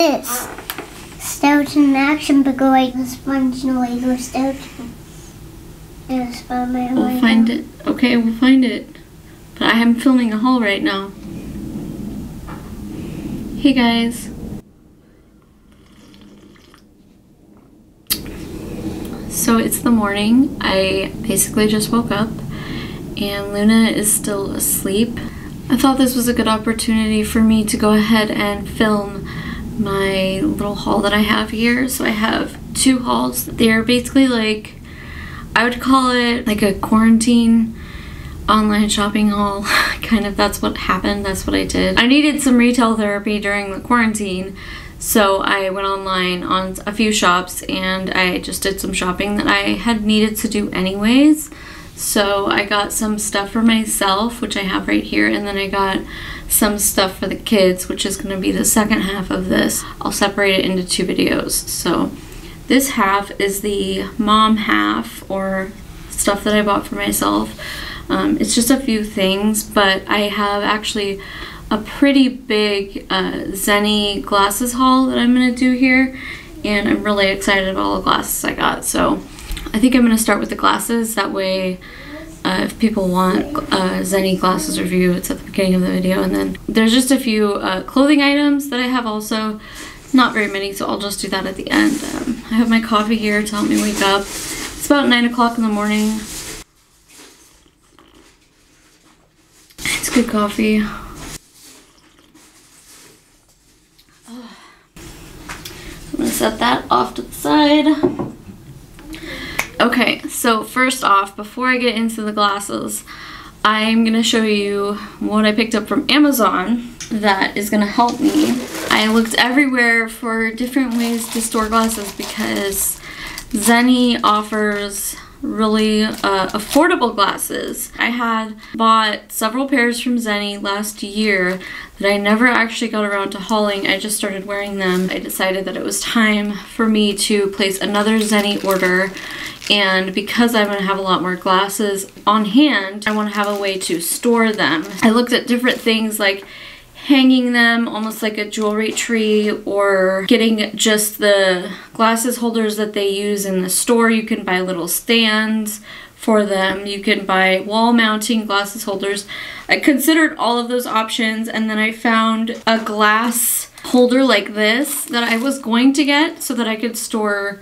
This stout in action like the sponge and Lego stout. And Spider-Man We'll Lego. find it. Okay, we'll find it. But I am filming a haul right now. Hey guys. So it's the morning. I basically just woke up and Luna is still asleep. I thought this was a good opportunity for me to go ahead and film my little haul that I have here. So I have two hauls. They're basically like, I would call it like a quarantine online shopping haul. kind of that's what happened. That's what I did. I needed some retail therapy during the quarantine. So I went online on a few shops and I just did some shopping that I had needed to do anyways. So I got some stuff for myself, which I have right here, and then I got some stuff for the kids, which is going to be the second half of this. I'll separate it into two videos. So this half is the mom half, or stuff that I bought for myself. Um, it's just a few things, but I have actually a pretty big uh, Zenni glasses haul that I'm going to do here, and I'm really excited about all the glasses I got. So I think I'm going to start with the glasses. That way, uh, if people want a Zenni glasses review, it's at the beginning of the video. And then there's just a few uh, clothing items that I have also. Not very many, so I'll just do that at the end. Um, I have my coffee here to help me wake up. It's about 9 o'clock in the morning. It's good coffee. I'm gonna set that off to the side. Okay, so first off, before I get into the glasses, I'm gonna show you what I picked up from Amazon that is gonna help me. I looked everywhere for different ways to store glasses because Zenni offers really uh, affordable glasses. I had bought several pairs from Zenni last year that I never actually got around to hauling. I just started wearing them. I decided that it was time for me to place another Zenni order and because I'm gonna have a lot more glasses on hand, I wanna have a way to store them. I looked at different things like hanging them almost like a jewelry tree or getting just the glasses holders that they use in the store. You can buy little stands for them. You can buy wall mounting glasses holders. I considered all of those options and then I found a glass holder like this that I was going to get so that I could store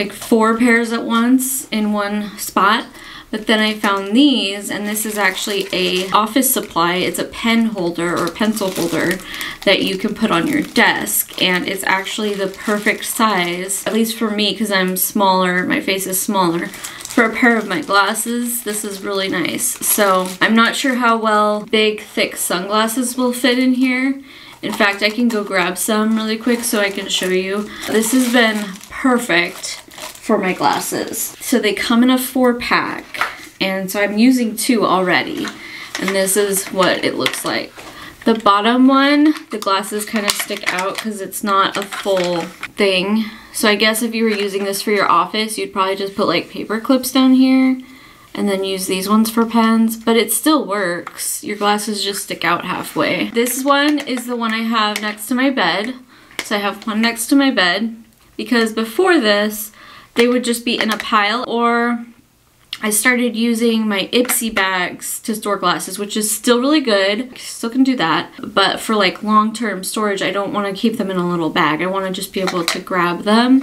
like four pairs at once in one spot. But then I found these, and this is actually a office supply. It's a pen holder or pencil holder that you can put on your desk, and it's actually the perfect size, at least for me, because I'm smaller, my face is smaller. For a pair of my glasses, this is really nice. So I'm not sure how well big, thick sunglasses will fit in here. In fact, I can go grab some really quick so I can show you. This has been perfect for my glasses. So they come in a four pack and so I'm using two already and this is what it looks like. The bottom one, the glasses kind of stick out because it's not a full thing. So I guess if you were using this for your office, you'd probably just put like paper clips down here and then use these ones for pens, but it still works. Your glasses just stick out halfway. This one is the one I have next to my bed. So I have one next to my bed because before this, they would just be in a pile or I started using my Ipsy bags to store glasses, which is still really good. Still can do that. But for like long-term storage, I don't want to keep them in a little bag. I want to just be able to grab them.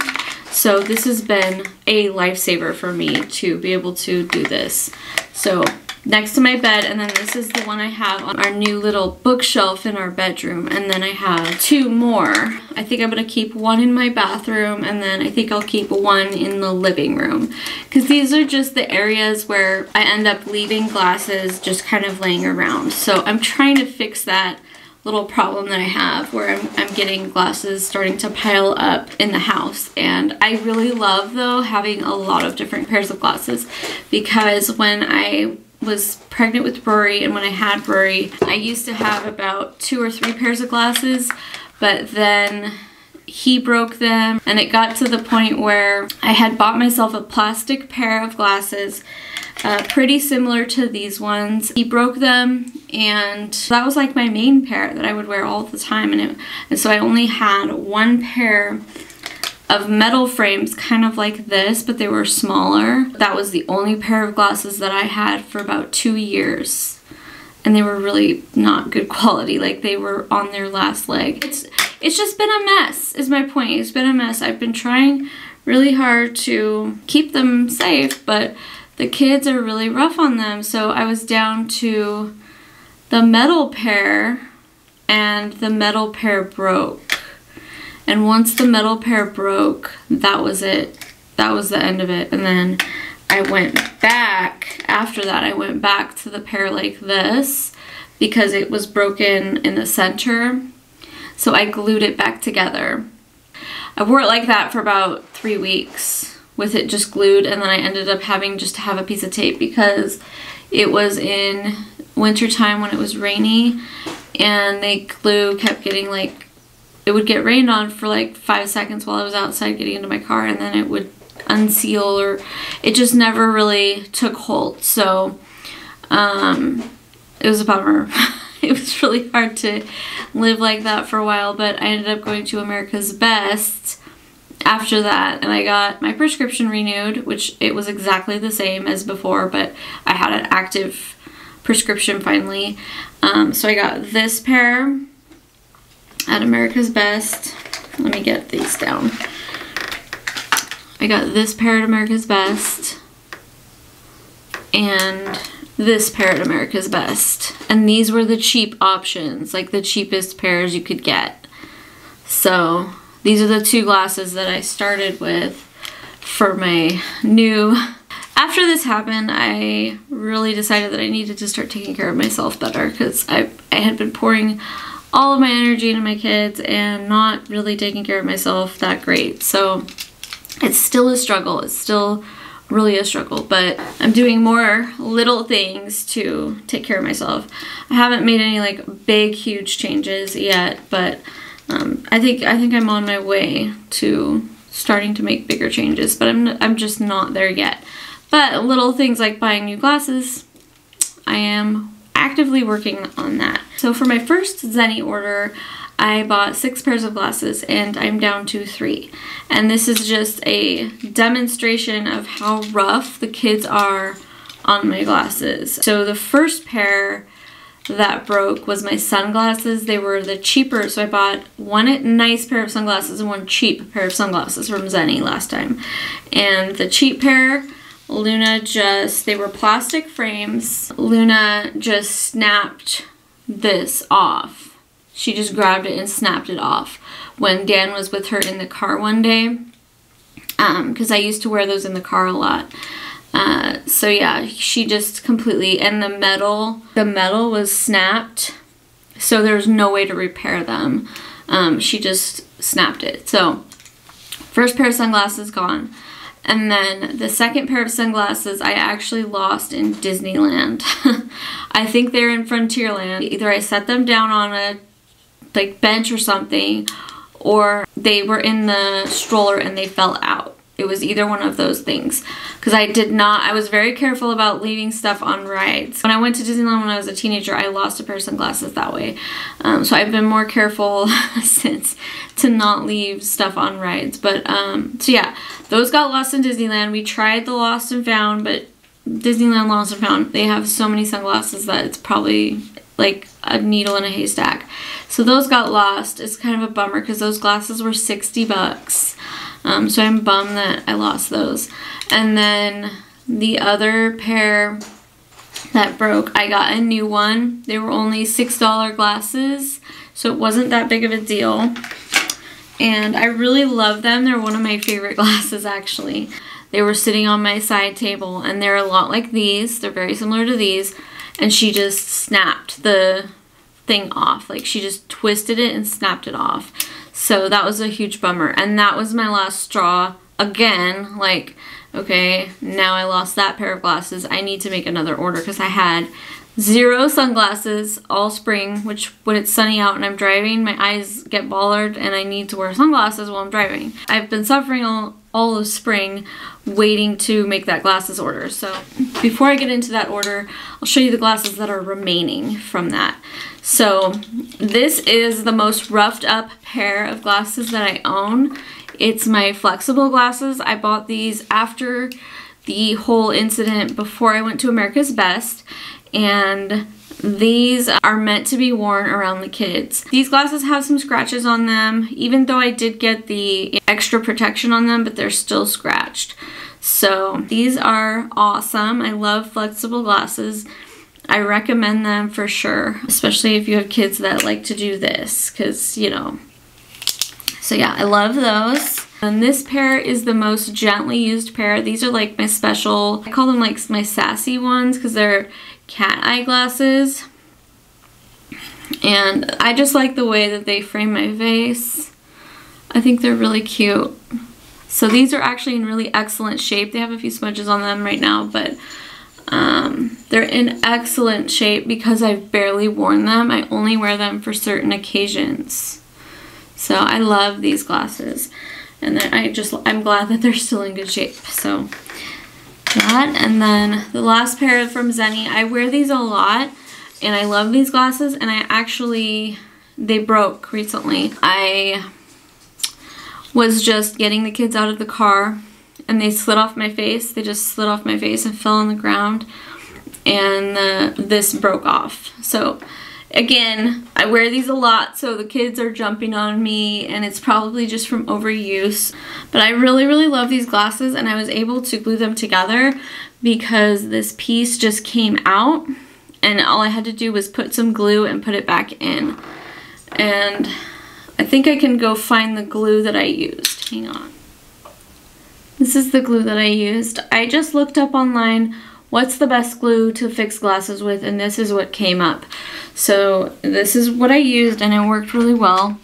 So this has been a lifesaver for me to be able to do this. So next to my bed and then this is the one I have on our new little bookshelf in our bedroom and then I have two more. I think I'm going to keep one in my bathroom and then I think I'll keep one in the living room because these are just the areas where I end up leaving glasses just kind of laying around. So I'm trying to fix that little problem that I have where I'm, I'm getting glasses starting to pile up in the house and I really love though having a lot of different pairs of glasses because when I was pregnant with Rory and when I had Rory I used to have about two or three pairs of glasses but then he broke them and it got to the point where I had bought myself a plastic pair of glasses uh, pretty similar to these ones. He broke them and that was like my main pair that I would wear all the time and, it, and so I only had one pair of metal frames kind of like this but they were smaller. That was the only pair of glasses that I had for about two years and they were really not good quality like they were on their last leg. It's, it's just been a mess is my point. It's been a mess. I've been trying really hard to keep them safe but the kids are really rough on them so I was down to the metal pair and the metal pair broke. And once the metal pair broke, that was it. That was the end of it. And then I went back, after that I went back to the pair like this because it was broken in the center. So I glued it back together. I wore it like that for about three weeks with it just glued and then I ended up having just to have a piece of tape because it was in wintertime when it was rainy and the glue kept getting like it would get rained on for like five seconds while I was outside getting into my car and then it would unseal or it just never really took hold. So um, it was a bummer. It was really hard to live like that for a while but I ended up going to America's Best after that and I got my prescription renewed which it was exactly the same as before but I had an active prescription finally. Um, so I got this pair at America's Best. Let me get these down. I got this pair at America's Best and this pair at America's Best. And these were the cheap options, like the cheapest pairs you could get. So these are the two glasses that I started with for my new after this happened, I really decided that I needed to start taking care of myself better because I, I had been pouring all of my energy into my kids and not really taking care of myself that great. So it's still a struggle. It's still really a struggle, but I'm doing more little things to take care of myself. I haven't made any like big, huge changes yet, but um, I think I think I'm on my way to starting to make bigger changes, but I'm I'm just not there yet. But little things like buying new glasses, I am actively working on that. So for my first Zenni order, I bought six pairs of glasses and I'm down to three. And this is just a demonstration of how rough the kids are on my glasses. So the first pair that broke was my sunglasses. They were the cheaper, so I bought one nice pair of sunglasses and one cheap pair of sunglasses from Zenni last time. And the cheap pair Luna just, they were plastic frames. Luna just snapped this off. She just grabbed it and snapped it off when Dan was with her in the car one day. Because um, I used to wear those in the car a lot. Uh, so yeah, she just completely, and the metal, the metal was snapped. So there's no way to repair them. Um, she just snapped it. So first pair of sunglasses gone. And then the second pair of sunglasses I actually lost in Disneyland. I think they're in Frontierland. Either I set them down on a like bench or something or they were in the stroller and they fell out. It was either one of those things. Because I did not, I was very careful about leaving stuff on rides. When I went to Disneyland when I was a teenager, I lost a pair of sunglasses that way. Um, so I've been more careful since to not leave stuff on rides. But, um, so yeah, those got lost in Disneyland. We tried the lost and found, but Disneyland Lost and Found, they have so many sunglasses that it's probably like a needle in a haystack. So those got lost. It's kind of a bummer because those glasses were 60 bucks. Um, so I'm bummed that I lost those. And then the other pair that broke, I got a new one. They were only $6 glasses, so it wasn't that big of a deal. And I really love them. They're one of my favorite glasses, actually. They were sitting on my side table, and they're a lot like these. They're very similar to these. And she just snapped the thing off. Like, she just twisted it and snapped it off. So that was a huge bummer. And that was my last straw again. Like, okay, now I lost that pair of glasses. I need to make another order because I had zero sunglasses all spring, which when it's sunny out and I'm driving, my eyes get bothered and I need to wear sunglasses while I'm driving. I've been suffering all, all of spring waiting to make that glasses order. So before I get into that order, I'll show you the glasses that are remaining from that. So this is the most roughed up pair of glasses that I own. It's my flexible glasses. I bought these after the whole incident before I went to America's Best and these are meant to be worn around the kids. These glasses have some scratches on them, even though I did get the extra protection on them, but they're still scratched. So these are awesome. I love flexible glasses. I recommend them for sure, especially if you have kids that like to do this, because, you know. So yeah, I love those. And this pair is the most gently used pair. These are like my special, I call them like my sassy ones because they're cat eye glasses. And I just like the way that they frame my face. I think they're really cute. So these are actually in really excellent shape. They have a few smudges on them right now, but um, they're in excellent shape because I've barely worn them. I only wear them for certain occasions. So I love these glasses. And I just, I'm glad that they're still in good shape. So that. And then the last pair from Zenni. I wear these a lot and I love these glasses and I actually, they broke recently. I was just getting the kids out of the car and they slid off my face. They just slid off my face and fell on the ground and uh, this broke off. So Again, I wear these a lot so the kids are jumping on me and it's probably just from overuse. But I really, really love these glasses and I was able to glue them together because this piece just came out and all I had to do was put some glue and put it back in. And I think I can go find the glue that I used. Hang on. This is the glue that I used. I just looked up online what's the best glue to fix glasses with and this is what came up. So this is what I used and it worked really well.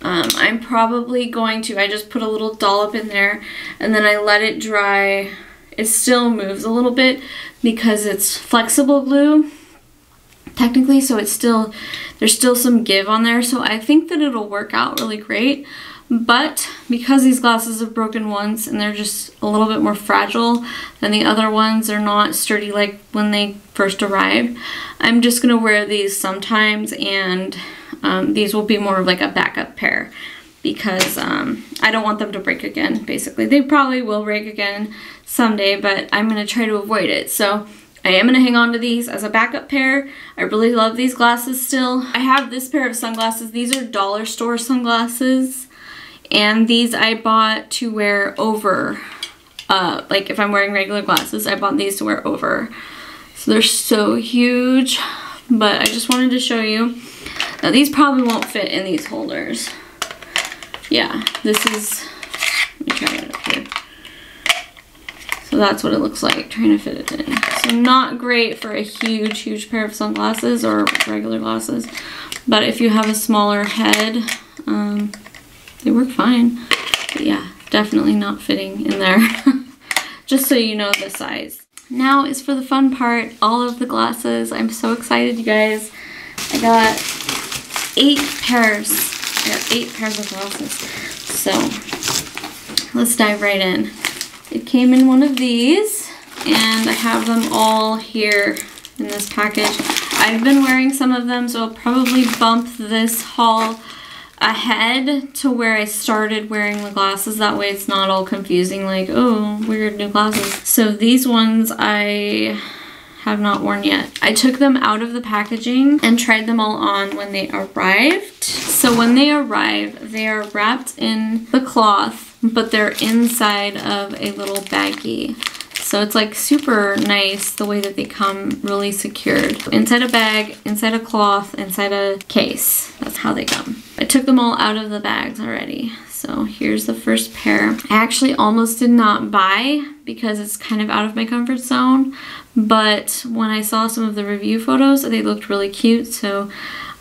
Um, I'm probably going to, I just put a little dollop in there and then I let it dry. It still moves a little bit because it's flexible glue technically so it's still, there's still some give on there so I think that it'll work out really great. But because these glasses have broken once and they're just a little bit more fragile than the other ones, they're not sturdy like when they first arrived. I'm just going to wear these sometimes and um, these will be more of like a backup pair because um, I don't want them to break again, basically. They probably will break again someday, but I'm going to try to avoid it. So I am going to hang on to these as a backup pair. I really love these glasses still. I have this pair of sunglasses. These are dollar store sunglasses. And these I bought to wear over, uh, like if I'm wearing regular glasses, I bought these to wear over. So they're so huge, but I just wanted to show you. Now these probably won't fit in these holders. Yeah, this is, let me try up here. So that's what it looks like, trying to fit it in. So not great for a huge, huge pair of sunglasses or regular glasses. But if you have a smaller head, um, they work fine. But yeah, definitely not fitting in there. Just so you know the size. Now is for the fun part, all of the glasses. I'm so excited, you guys. I got eight pairs. I got eight pairs of glasses. So, let's dive right in. It came in one of these, and I have them all here in this package. I've been wearing some of them, so I'll probably bump this haul ahead to where I started wearing the glasses. That way it's not all confusing like, oh, weird new glasses. So these ones I have not worn yet. I took them out of the packaging and tried them all on when they arrived. So when they arrive, they are wrapped in the cloth, but they're inside of a little baggie. So it's like super nice the way that they come really secured. Inside a bag, inside a cloth, inside a case. That's how they come. I took them all out of the bags already. So here's the first pair. I actually almost did not buy because it's kind of out of my comfort zone. But when I saw some of the review photos, they looked really cute. So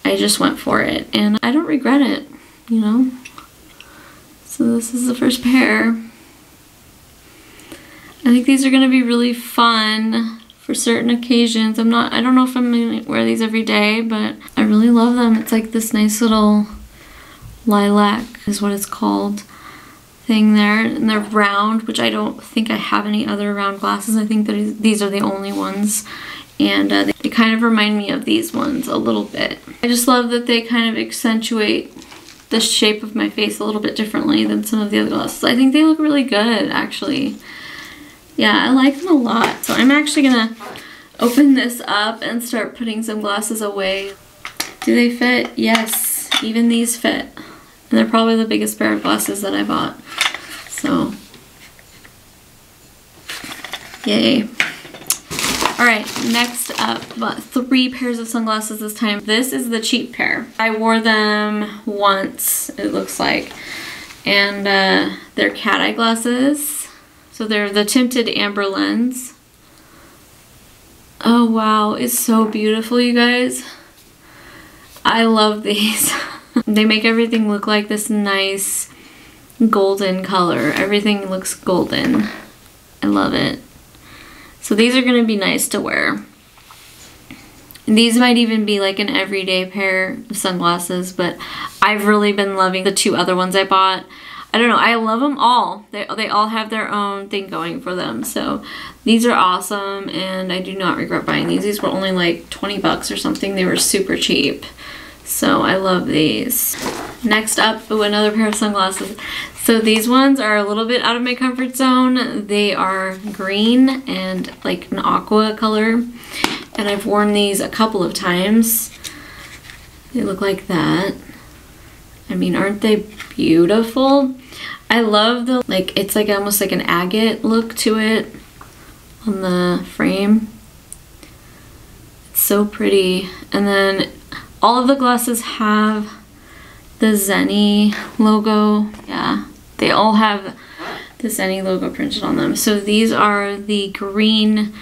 I just went for it. And I don't regret it, you know. So this is the first pair. I think these are going to be really fun for certain occasions. I'm not, I don't know if I'm gonna wear these every day, but I really love them. It's like this nice little lilac is what it's called thing there. And they're round, which I don't think I have any other round glasses. I think that these are the only ones. And uh, they kind of remind me of these ones a little bit. I just love that they kind of accentuate the shape of my face a little bit differently than some of the other glasses. I think they look really good, actually. Yeah, I like them a lot. So I'm actually gonna open this up and start putting some glasses away. Do they fit? Yes, even these fit. And they're probably the biggest pair of glasses that I bought. So, yay. All right, next up, three pairs of sunglasses this time. This is the cheap pair. I wore them once, it looks like. And uh, they're cat eye glasses. So they're the tinted amber lens. Oh wow, it's so beautiful, you guys. I love these. they make everything look like this nice golden color. Everything looks golden. I love it. So these are gonna be nice to wear. These might even be like an everyday pair of sunglasses, but I've really been loving the two other ones I bought. I don't know, I love them all. They, they all have their own thing going for them. So these are awesome and I do not regret buying these. These were only like 20 bucks or something. They were super cheap. So I love these. Next up, ooh, another pair of sunglasses. So these ones are a little bit out of my comfort zone. They are green and like an aqua color. And I've worn these a couple of times. They look like that. I mean, aren't they beautiful? I love the, like, it's like almost like an agate look to it on the frame. It's so pretty. And then all of the glasses have the Zenni logo. Yeah, they all have the Zenni logo printed on them. So these are the green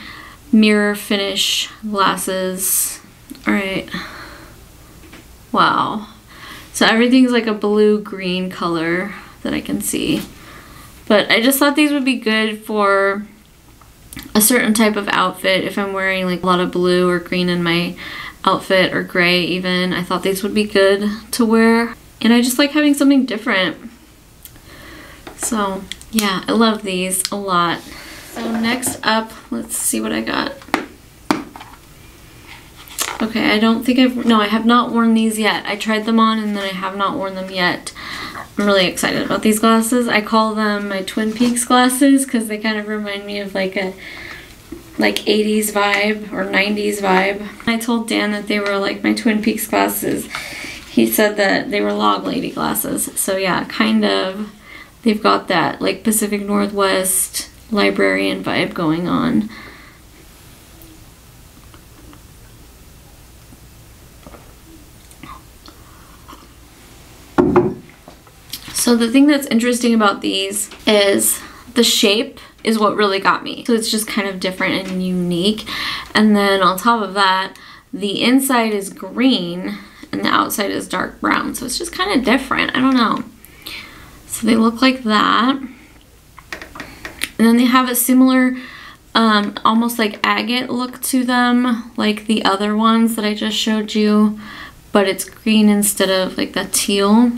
mirror finish glasses. All right. Wow. So everything's like a blue-green color that I can see. But I just thought these would be good for a certain type of outfit if I'm wearing like a lot of blue or green in my outfit or gray even. I thought these would be good to wear. And I just like having something different. So yeah, I love these a lot. So next up, let's see what I got. Okay, I don't think I've, no, I have not worn these yet. I tried them on and then I have not worn them yet. I'm really excited about these glasses. I call them my Twin Peaks glasses because they kind of remind me of like a like 80s vibe or 90s vibe. I told Dan that they were like my Twin Peaks glasses. He said that they were log lady glasses. So yeah, kind of they've got that like Pacific Northwest librarian vibe going on. So the thing that's interesting about these is the shape is what really got me. So it's just kind of different and unique. And then on top of that, the inside is green and the outside is dark brown. So it's just kind of different. I don't know. So they look like that. And then they have a similar, um, almost like agate look to them, like the other ones that I just showed you, but it's green instead of like that teal.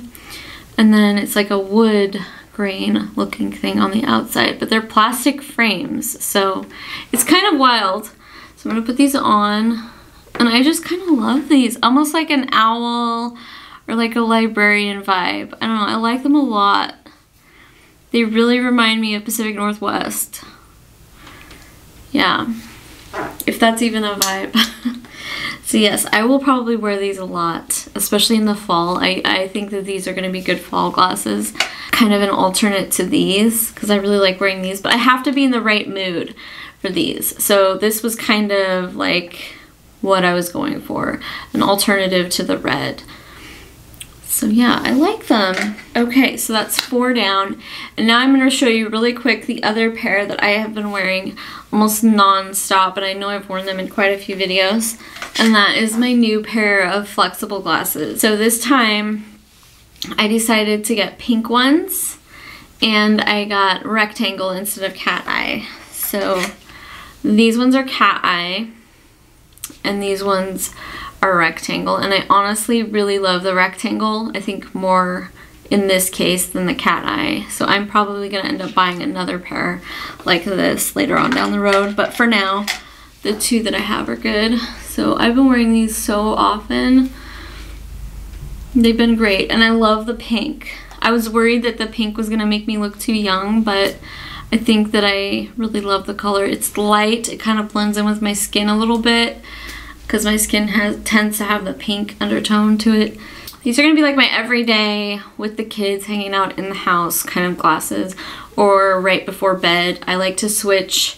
And then it's like a wood grain looking thing on the outside, but they're plastic frames, so it's kind of wild. So I'm gonna put these on, and I just kind of love these, almost like an owl or like a librarian vibe. I don't know, I like them a lot. They really remind me of Pacific Northwest. Yeah, if that's even a vibe. so yes, I will probably wear these a lot, especially in the fall. I, I think that these are going to be good fall glasses kind of an alternate to these because I really like wearing these, but I have to be in the right mood for these. So this was kind of like what I was going for, an alternative to the red. So yeah, I like them. Okay, so that's four down. And now I'm gonna show you really quick the other pair that I have been wearing almost non-stop, and I know I've worn them in quite a few videos. And that is my new pair of flexible glasses. So this time, I decided to get pink ones and I got rectangle instead of cat eye. So These ones are cat eye and these ones are rectangle and I honestly really love the rectangle. I think more in this case than the cat eye. So I'm probably gonna end up buying another pair like this later on down the road. But for now, the two that I have are good. So I've been wearing these so often. They've been great and I love the pink. I was worried that the pink was gonna make me look too young, but I think that I really love the color. It's light, it kind of blends in with my skin a little bit because my skin has tends to have the pink undertone to it. These are gonna be like my everyday with the kids hanging out in the house kind of glasses or right before bed. I like to switch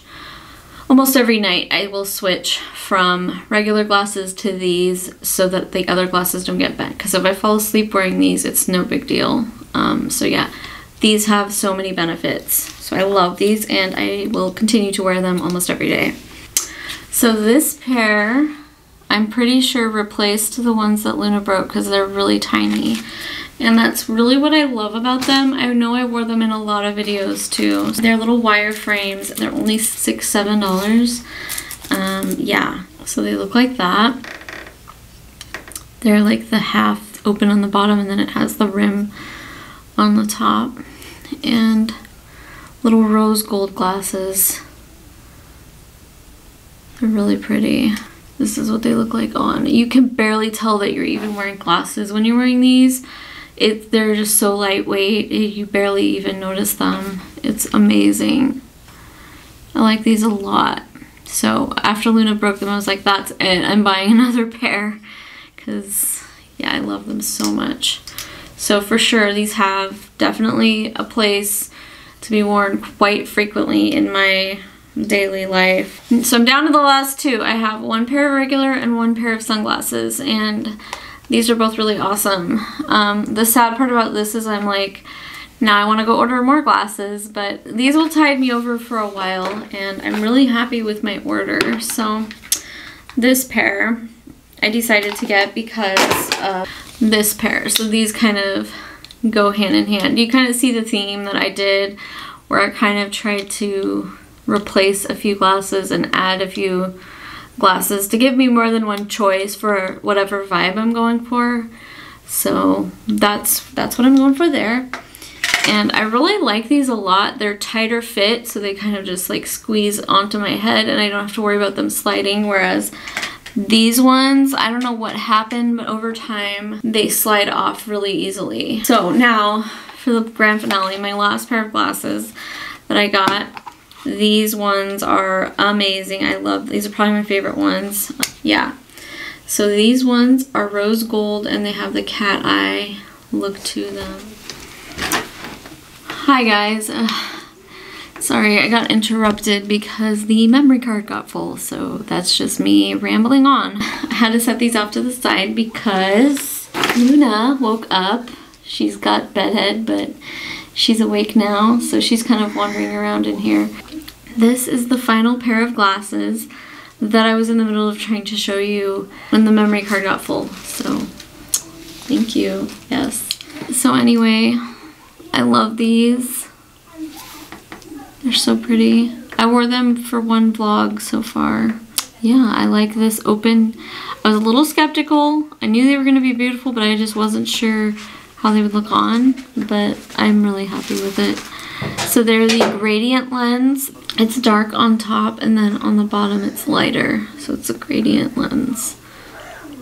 almost every night I will switch from regular glasses to these so that the other glasses don't get bent because if I fall asleep wearing these it's no big deal. Um, so yeah, these have so many benefits. So I love these and I will continue to wear them almost every day. So this pair I'm pretty sure replaced the ones that Luna broke because they're really tiny. And that's really what I love about them. I know I wore them in a lot of videos too. They're little wire frames. They're only six, seven dollars. Um, yeah, so they look like that. They're like the half open on the bottom and then it has the rim on the top. And little rose gold glasses. They're really pretty. This is what they look like on. You can barely tell that you're even wearing glasses when you're wearing these. It, they're just so lightweight, eh, you barely even notice them. It's amazing. I like these a lot. So after Luna broke them, I was like, that's it. I'm buying another pair because, yeah, I love them so much. So for sure, these have definitely a place to be worn quite frequently in my daily life. So I'm down to the last two. I have one pair of regular and one pair of sunglasses and these are both really awesome. Um, the sad part about this is I'm like, now I want to go order more glasses, but these will tide me over for a while and I'm really happy with my order. So this pair I decided to get because of this pair. So these kind of go hand in hand. You kind of see the theme that I did where I kind of tried to replace a few glasses and add a few glasses to give me more than one choice for whatever vibe I'm going for. So that's that's what I'm going for there. And I really like these a lot. They're tighter fit, so they kind of just like squeeze onto my head and I don't have to worry about them sliding. Whereas these ones, I don't know what happened, but over time they slide off really easily. So now for the grand finale, my last pair of glasses that I got these ones are amazing. I love, these are probably my favorite ones. Yeah. So these ones are rose gold and they have the cat eye look to them. Hi guys. Sorry, I got interrupted because the memory card got full. So that's just me rambling on. I had to set these off to the side because Luna woke up. She's got bedhead, but she's awake now. So she's kind of wandering around in here. This is the final pair of glasses that I was in the middle of trying to show you when the memory card got full. So thank you. Yes. So anyway, I love these. They're so pretty. I wore them for one vlog so far. Yeah, I like this open. I was a little skeptical. I knew they were going to be beautiful, but I just wasn't sure how they would look on. But I'm really happy with it. So they're the gradient lens. It's dark on top and then on the bottom it's lighter. So it's a gradient lens.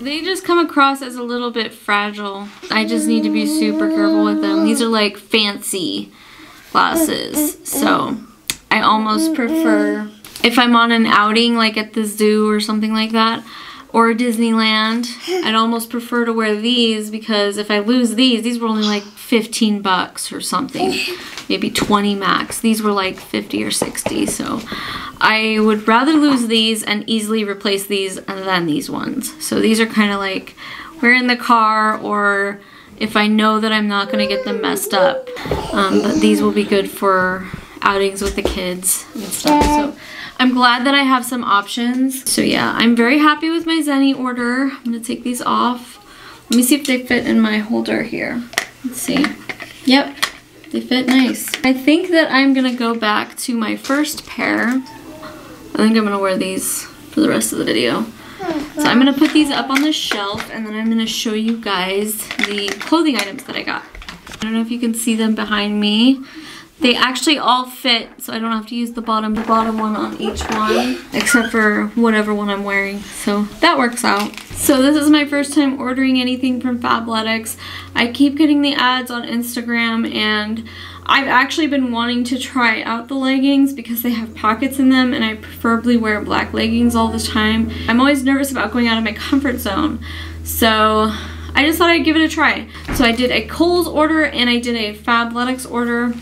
They just come across as a little bit fragile. I just need to be super careful with them. These are like fancy glasses. So I almost prefer, if I'm on an outing like at the zoo or something like that, or Disneyland. I'd almost prefer to wear these because if I lose these, these were only like 15 bucks or something, maybe 20 max. These were like 50 or 60, so I would rather lose these and easily replace these than these ones. So these are kind of like we're in the car or if I know that I'm not going to get them messed up. Um, but these will be good for outings with the kids and stuff. So I'm glad that I have some options. So yeah, I'm very happy with my Zenni order. I'm gonna take these off. Let me see if they fit in my holder here. Let's see. Yep, they fit nice. I think that I'm gonna go back to my first pair I think I'm gonna wear these for the rest of the video. So I'm gonna put these up on the shelf and then I'm gonna show you guys the clothing items that I got. I don't know if you can see them behind me. They actually all fit, so I don't have to use the bottom, the bottom one on each one, except for whatever one I'm wearing. So that works out. So this is my first time ordering anything from Fabletics. I keep getting the ads on Instagram and I've actually been wanting to try out the leggings because they have pockets in them and I preferably wear black leggings all the time. I'm always nervous about going out of my comfort zone. So I just thought I'd give it a try. So I did a Kohl's order and I did a Fabletics order.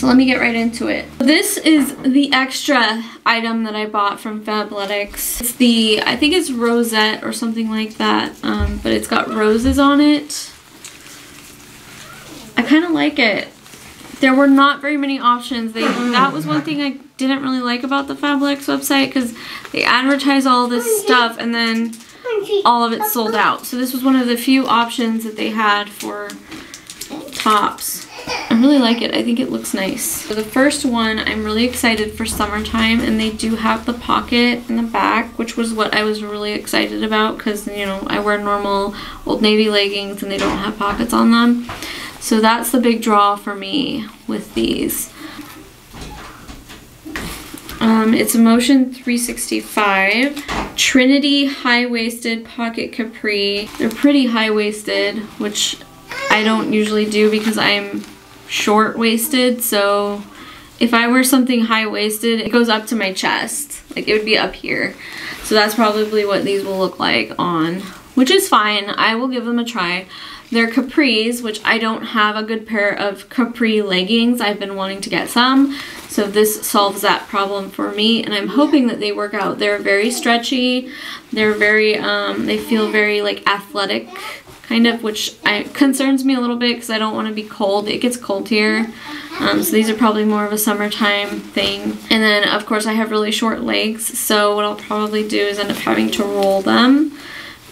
So let me get right into it. This is the extra item that I bought from Fabletics. It's the, I think it's rosette or something like that, um, but it's got roses on it. I kind of like it. There were not very many options. They That was one thing I didn't really like about the Fabletics website because they advertise all this stuff and then all of it sold out. So this was one of the few options that they had for tops. Really like it. I think it looks nice. For the first one, I'm really excited for summertime and they do have the pocket in the back, which was what I was really excited about because, you know, I wear normal Old Navy leggings and they don't have pockets on them. So that's the big draw for me with these. Um, it's a Motion 365 Trinity high-waisted pocket capri. They're pretty high-waisted, which I don't usually do because I'm short-waisted, so if I wear something high-waisted, it goes up to my chest. Like, it would be up here. So that's probably what these will look like on, which is fine. I will give them a try. They're capris, which I don't have a good pair of capri leggings. I've been wanting to get some, so this solves that problem for me, and I'm hoping that they work out. They're very stretchy. They're very, um, they feel very, like, athletic kind of, which I, concerns me a little bit because I don't want to be cold. It gets cold here. Um, so these are probably more of a summertime thing. And then, of course, I have really short legs, so what I'll probably do is end up having to roll them.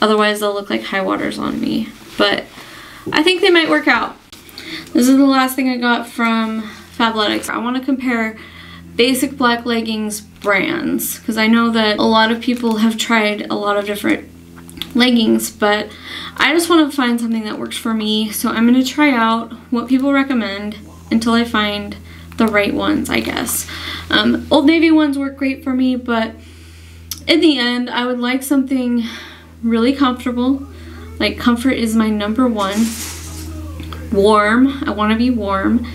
Otherwise, they'll look like high waters on me. But I think they might work out. This is the last thing I got from Fabletics. I want to compare basic black leggings brands because I know that a lot of people have tried a lot of different leggings, but I just want to find something that works for me. So I'm going to try out what people recommend until I find the right ones, I guess. Um, Old Navy ones work great for me, but in the end, I would like something really comfortable. Like comfort is my number one. Warm, I want to be warm.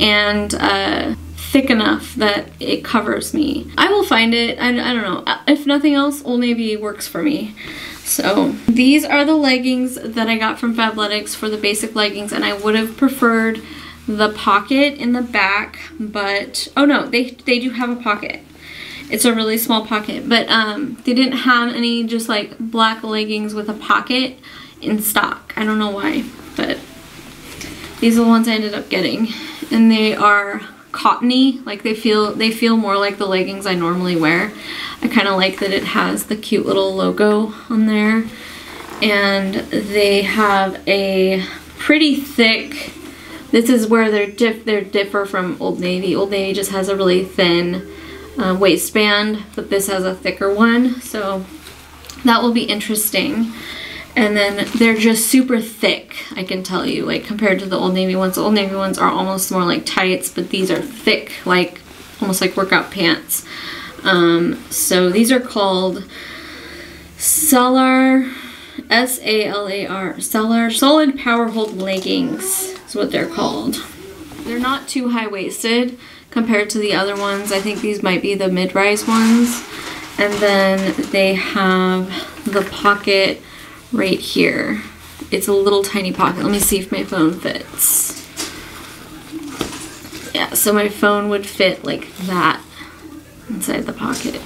And uh, thick enough that it covers me. I will find it, I, I don't know. If nothing else, Old Navy works for me. So these are the leggings that I got from Fabletics for the basic leggings and I would have preferred the pocket in the back but oh no they they do have a pocket. It's a really small pocket but um they didn't have any just like black leggings with a pocket in stock. I don't know why but these are the ones I ended up getting and they are cottony like they feel they feel more like the leggings I normally wear I kind of like that it has the cute little logo on there. And they have a pretty thick, this is where they're, diff they're differ from Old Navy. Old Navy just has a really thin uh, waistband, but this has a thicker one. So that will be interesting. And then they're just super thick, I can tell you, like compared to the Old Navy ones. The Old Navy ones are almost more like tights, but these are thick, like almost like workout pants. Um, so these are called Salar, S-A-L-A-R, Salar Solid Power Hold Leggings is what they're called. They're not too high-waisted compared to the other ones. I think these might be the mid-rise ones. And then they have the pocket right here. It's a little tiny pocket. Let me see if my phone fits. Yeah, so my phone would fit like that inside the pocket,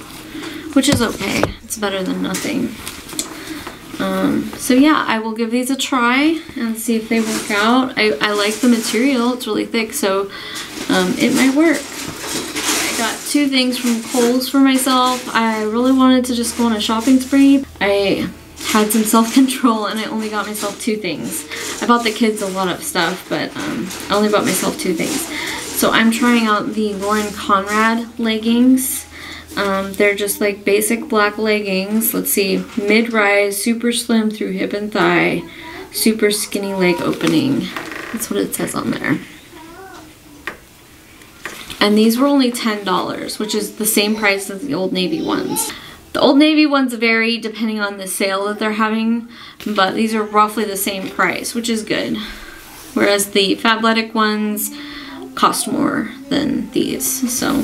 which is okay. It's better than nothing. Um, so yeah, I will give these a try and see if they work out. I, I like the material, it's really thick, so um, it might work. I got two things from Kohl's for myself. I really wanted to just go on a shopping spree. I had some self-control and I only got myself two things. I bought the kids a lot of stuff, but um, I only bought myself two things. So I'm trying out the Lauren Conrad leggings. Um, they're just like basic black leggings. Let's see, mid-rise, super slim through hip and thigh, super skinny leg opening. That's what it says on there. And these were only $10, which is the same price as the Old Navy ones. The Old Navy ones vary depending on the sale that they're having, but these are roughly the same price, which is good. Whereas the Fabletic ones cost more than these, so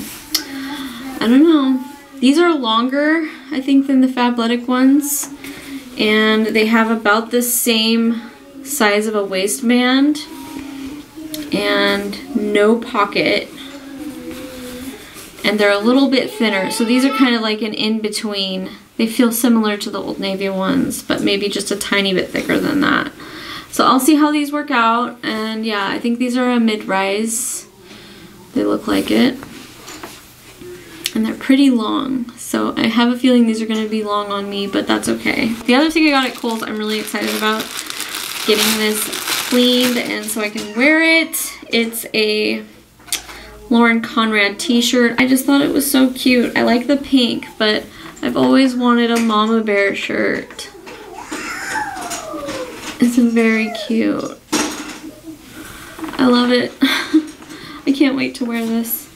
I don't know. These are longer, I think, than the Fabletic ones, and they have about the same size of a waistband and no pocket and they're a little bit thinner. So these are kind of like an in-between. They feel similar to the Old Navy ones, but maybe just a tiny bit thicker than that. So I'll see how these work out. And yeah, I think these are a mid-rise. They look like it. And they're pretty long. So I have a feeling these are going to be long on me, but that's okay. The other thing I got at Kohl's I'm really excited about getting this cleaned and so I can wear it. It's a Lauren Conrad t-shirt. I just thought it was so cute. I like the pink, but I've always wanted a mama bear shirt. It's very cute. I love it. I can't wait to wear this.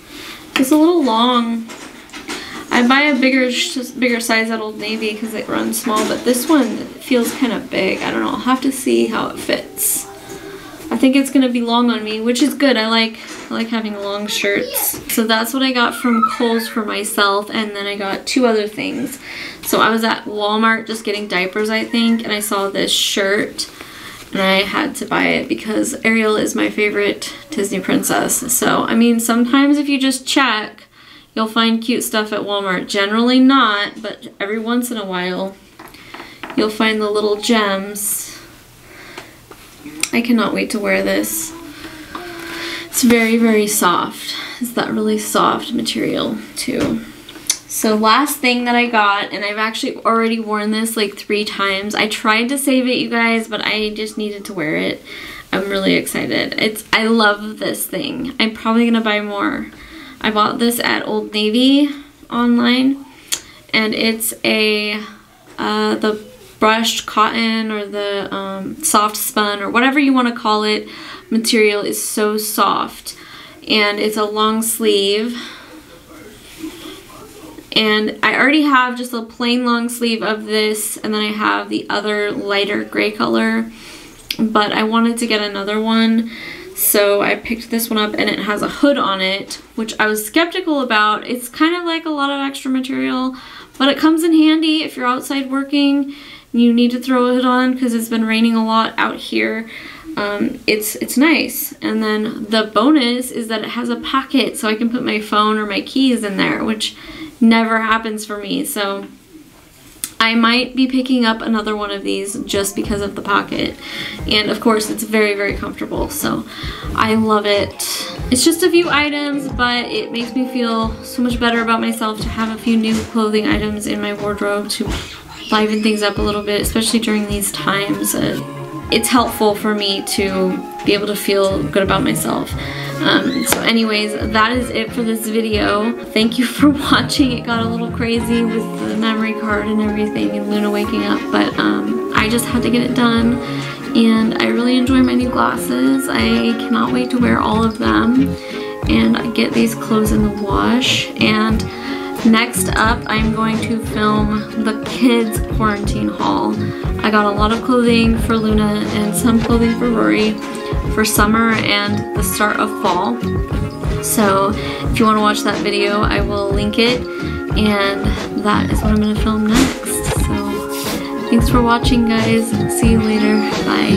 It's a little long. I buy a bigger bigger size at Old Navy because it runs small, but this one feels kind of big. I don't know. I'll have to see how it fits. I think it's going to be long on me, which is good. I like I like having long shirts. So that's what I got from Kohl's for myself. And then I got two other things. So I was at Walmart just getting diapers, I think. And I saw this shirt. And I had to buy it because Ariel is my favorite Disney princess. So, I mean, sometimes if you just check, you'll find cute stuff at Walmart. Generally not, but every once in a while, you'll find the little gems I cannot wait to wear this. It's very, very soft. It's that really soft material too. So last thing that I got, and I've actually already worn this like three times. I tried to save it, you guys, but I just needed to wear it. I'm really excited. It's I love this thing. I'm probably gonna buy more. I bought this at Old Navy online, and it's a uh, the brushed cotton or the um, soft spun or whatever you want to call it material is so soft and it's a long sleeve. And I already have just a plain long sleeve of this and then I have the other lighter gray color but I wanted to get another one. So I picked this one up and it has a hood on it which I was skeptical about. It's kind of like a lot of extra material but it comes in handy if you're outside working. You need to throw it on because it's been raining a lot out here. Um, it's it's nice. And then the bonus is that it has a pocket so I can put my phone or my keys in there, which never happens for me. So I might be picking up another one of these just because of the pocket. And of course, it's very, very comfortable. So I love it. It's just a few items, but it makes me feel so much better about myself to have a few new clothing items in my wardrobe to liven things up a little bit, especially during these times. Uh, it's helpful for me to be able to feel good about myself. Um, so anyways, that is it for this video. Thank you for watching. It got a little crazy with the memory card and everything and Luna waking up, but um, I just had to get it done. And I really enjoy my new glasses. I cannot wait to wear all of them and get these clothes in the wash. And Next up, I'm going to film the kids quarantine haul. I got a lot of clothing for Luna and some clothing for Rory for summer and the start of fall. So if you want to watch that video, I will link it and that is what I'm going to film next. So thanks for watching guys. See you later. Bye.